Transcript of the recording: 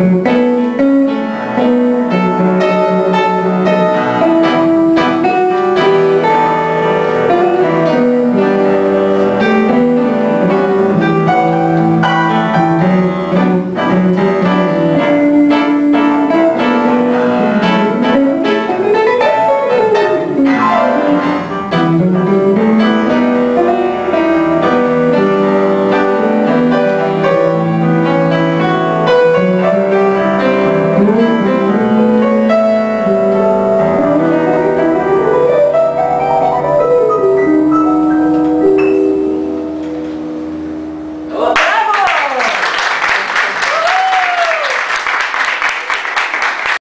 Música